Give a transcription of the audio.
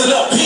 listen up,